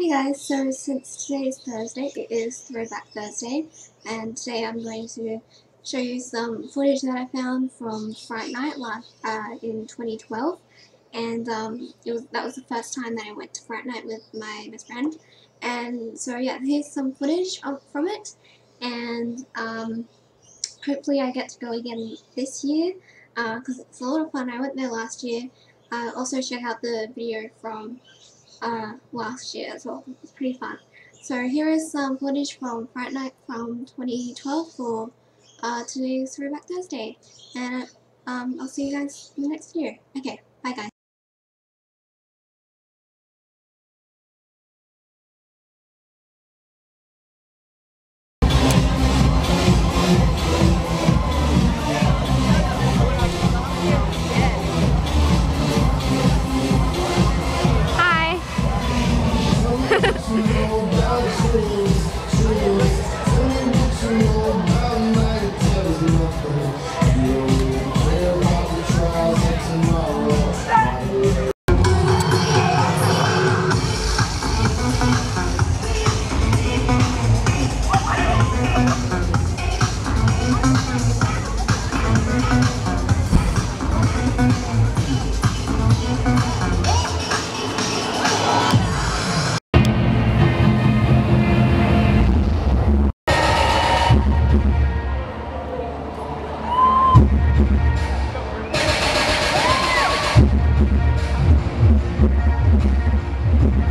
Hey guys, so since today is Thursday, it is Throwback Thursday, and today I'm going to show you some footage that I found from Fright Night last, uh, in 2012, and um, it was that was the first time that I went to Fright Night with my best friend, and so yeah, here's some footage from it, and um, hopefully I get to go again this year, because uh, it's a lot of fun. I went there last year. Uh, also check out the video from uh, last year as well. It's pretty fun. So here is some footage from Fright Night from 2012 for uh, today's Throwback Thursday. And um, I'll see you guys in the next video. Okay, bye guys.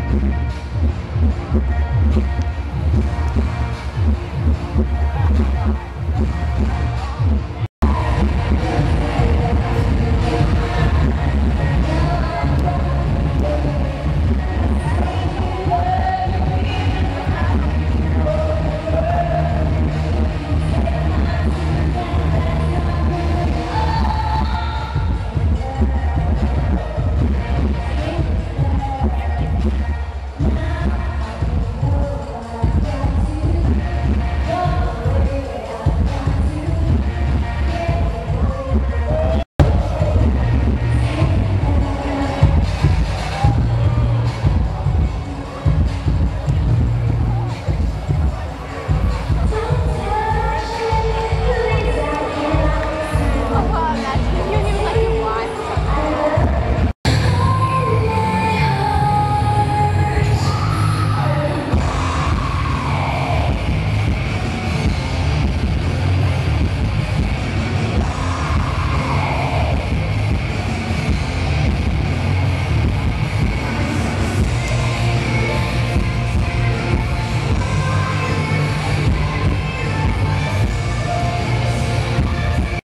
Thank you.